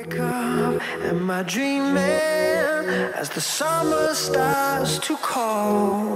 wake up, am I dreaming as the summer starts to call?